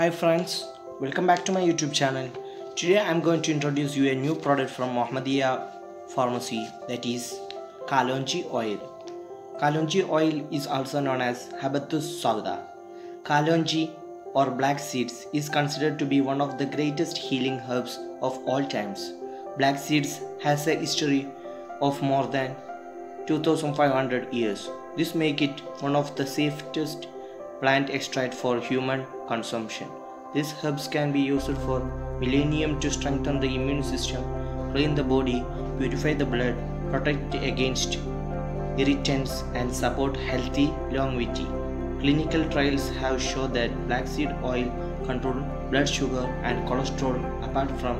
Hi friends, welcome back to my YouTube channel. Today I'm going to introduce you a new product from Mohammedia Pharmacy that is Kalonji oil. Kalonji oil is also known as Habatus sauda. Kalonji or black seeds is considered to be one of the greatest healing herbs of all times. Black seeds has a history of more than 2500 years. This make it one of the safest plant extract for human consumption. These herbs can be used for millennium to strengthen the immune system, clean the body, purify the blood, protect against irritants and support healthy longevity. Clinical trials have shown that black seed oil control blood sugar and cholesterol apart from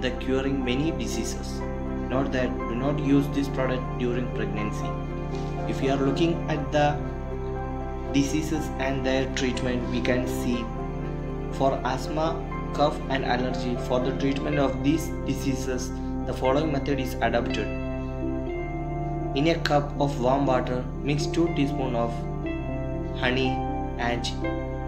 the curing many diseases. Note that do not use this product during pregnancy. If you are looking at the diseases and their treatment, we can see for asthma, cough and allergy for the treatment of these diseases, the following method is adopted. In a cup of warm water, mix 2 teaspoon of honey and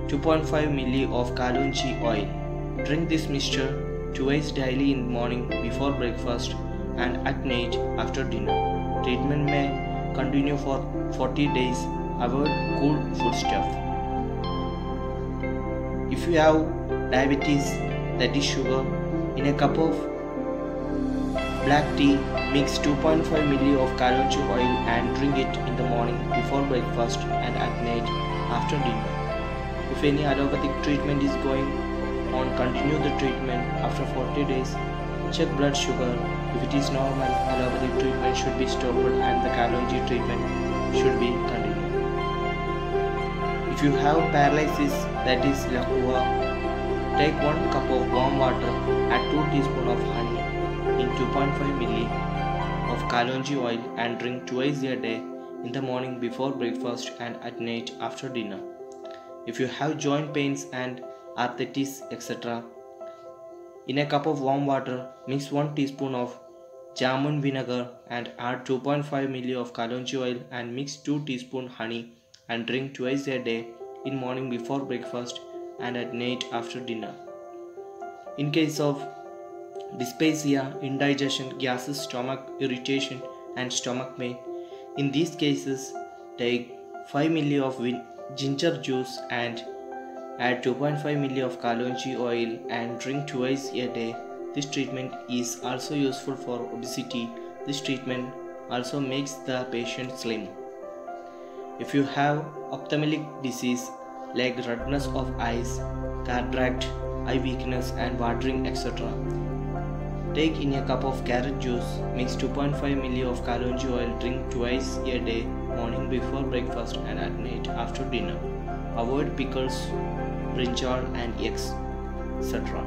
2.5 ml of kalonji oil. Drink this mixture twice daily in the morning before breakfast and at night after dinner. Treatment may continue for 40 days. Avoid cool food stuff. If you have diabetes, that is sugar, in a cup of black tea, mix 2.5 ml of kalonji oil and drink it in the morning before breakfast and at night after dinner. If any allopathic treatment is going on, continue the treatment after 40 days. Check blood sugar. If it is normal, allopathic treatment should be stopped and the kalonji treatment should be continued. If you have paralysis, that is lakua, take 1 cup of warm water, add 2 teaspoons of honey in 2.5 ml of kalonji oil and drink twice a day in the morning before breakfast and at night after dinner. If you have joint pains and arthritis etc. In a cup of warm water, mix 1 teaspoon of jamun vinegar and add 2.5 ml of kalonji oil and mix 2 teaspoon honey and drink twice a day in morning before breakfast and at night after dinner. In case of dyspepsia, indigestion, gases, stomach irritation and stomach pain, in these cases take 5 ml of ginger juice and add 2.5 ml of kalonji oil and drink twice a day. This treatment is also useful for obesity. This treatment also makes the patient slim. If you have ophthalmic disease like redness of eyes, cataract, eye weakness and watering etc. Take in a cup of carrot juice, mix 2.5 ml of kalonji oil, drink twice a day, morning before breakfast and at night after dinner. Avoid pickles, brinjal and eggs, etc.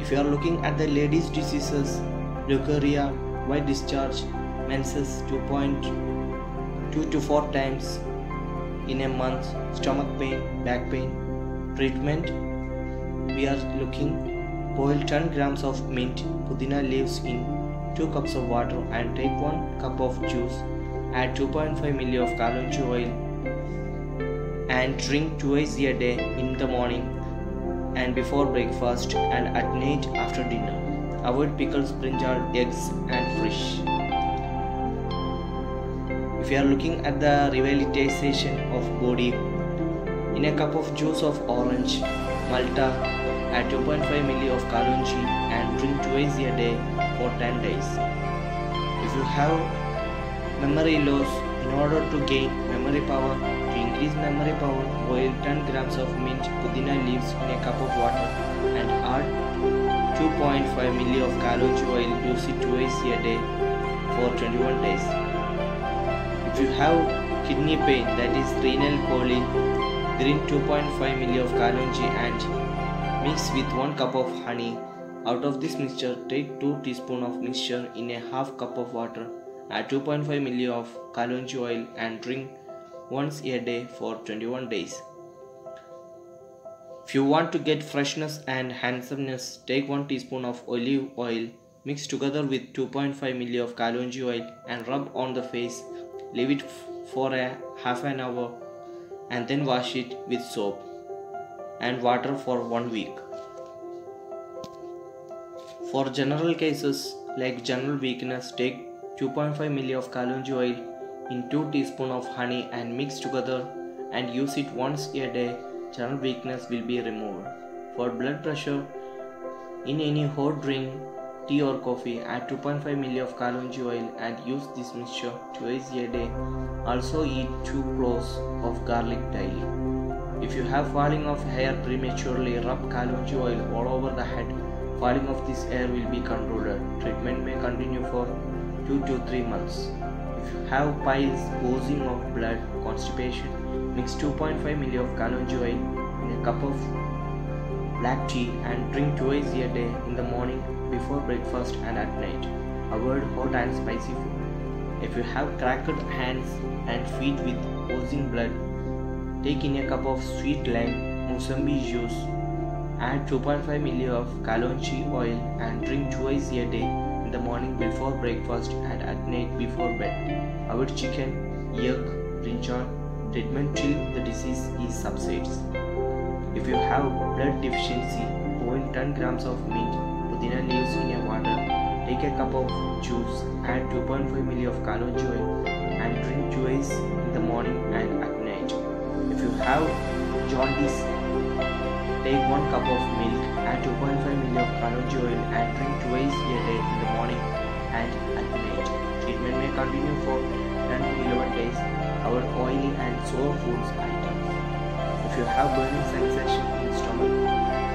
If you are looking at the ladies' diseases, leukorrhea, white discharge, menses 2.2 to 4 times in a month, stomach pain, back pain, treatment, we are looking boil 10 grams of mint, pudina leaves in 2 cups of water and take 1 cup of juice, add 2.5 ml of kalonji oil and drink twice a day in the morning and before breakfast and at night after dinner. Avoid pickles, brinjal, eggs and fish. If you are looking at the revitalization of body, in a cup of juice of orange, malta, add 2.5 ml of kalonji and drink twice a day for 10 days. If you have memory loss, in order to gain memory power, to increase memory power, boil 10 grams of mint pudina leaves in a cup of water and add 2.5 ml of kalonji oil. Use it twice a day for 21 days. If you have kidney pain, that is renal colic, drink 2.5 ml of kalonji and mix with 1 cup of honey. Out of this mixture, take 2 teaspoon of mixture in a half cup of water. Add 2.5 ml of kalonji oil and drink once a day for 21 days. If you want to get freshness and handsomeness, take 1 teaspoon of olive oil, mix together with 2.5 ml of kalonji oil and rub on the face. Leave it for a half an hour. and then wash it with soap and water for one week. For general cases like general weakness, take 2.5 ml of kalonji oil in 2 teaspoon of honey and mix together and use it once a day. General weakness will be removed. For blood pressure, in any hot drink, tea or coffee, add 2.5 ml of kalonji oil and use this mixture twice a day. Also eat 2 cloves of garlic daily. If you have falling of hair prematurely, rub kalonji oil all over the head. Falling of this hair will be controlled. Treatment may continue for 2 to 3 months. If you have piles, oozing of blood, constipation, mix 2.5 ml of kalonji oil in a cup of black tea and drink twice a day in the morning before breakfast and at night. Avoid hot and spicy food. If you have cracked hands and feet with oozing blood, take in a cup of sweet lime musambi juice. Add 2.5 ml of kalonji oil and drink twice a day in the morning before breakfast and at night before bed. Avoid chicken, yolk, brinjal treatment till the disease is subsides. If you have blood deficiency, boil 10 grams of mint, pudina leaves in a water. Take a cup of juice, add 2.5 ml of kalonji oil and drink twice in the morning and at night. If you have jaundice, take 1 cup of milk, add 2.5 ml of kalonji oil and drink twice a day in the morning and at night. Treatment may continue for 10 to 11 days. Avoid oily and sour foods items. If you have burning sensation in stomach,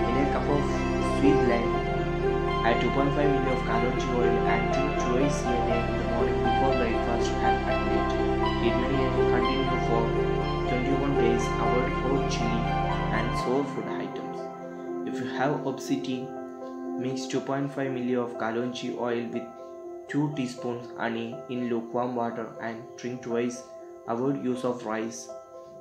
in a cup of sweet lime, add 2.5 ml of kalonji oil and drink twice a in the morning before breakfast and at night. Treatment may continue for 21 days. Avoid hot chili and sour food items. If you have obesity, mix 2.5 ml of kalonji oil with 2 teaspoons honey in lukewarm water and drink twice. Avoid use of rice.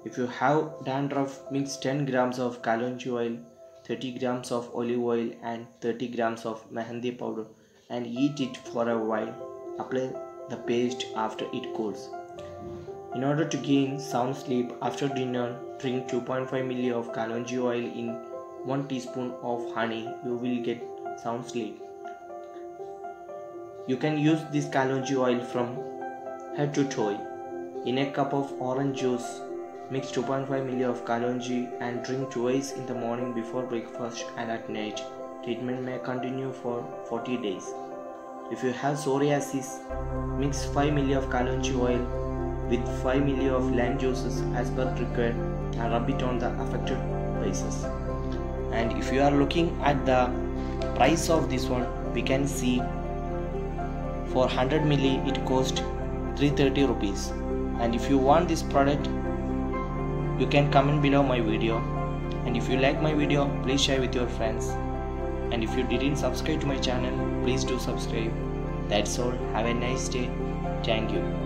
If you have dandruff, mix 10 grams of kalonji oil, 30 grams of olive oil and 30 grams of mehendi powder and eat it for a while. Apply the paste after it cools. In order to gain sound sleep after dinner, drink 2.5 ml of kalonji oil in 1 teaspoon of honey. You will get sound sleep. You can use this kalonji oil from head to toe. In a cup of orange juice, mix 2.5 ml of kalonji and drink twice in the morning before breakfast and at night. Treatment may continue for 40 days. If you have psoriasis, mix 5 ml of kalonji oil with 5 ml of lime juices as per required and rub it on the affected places. And if you are looking at the price of this one, we can see for 100 ml it cost 330 rupees and if you want this product you can comment below my video. And if you like my video please share with your friends. And if you didn't subscribe to my channel please do subscribe. That's all. Have a nice day. Thank you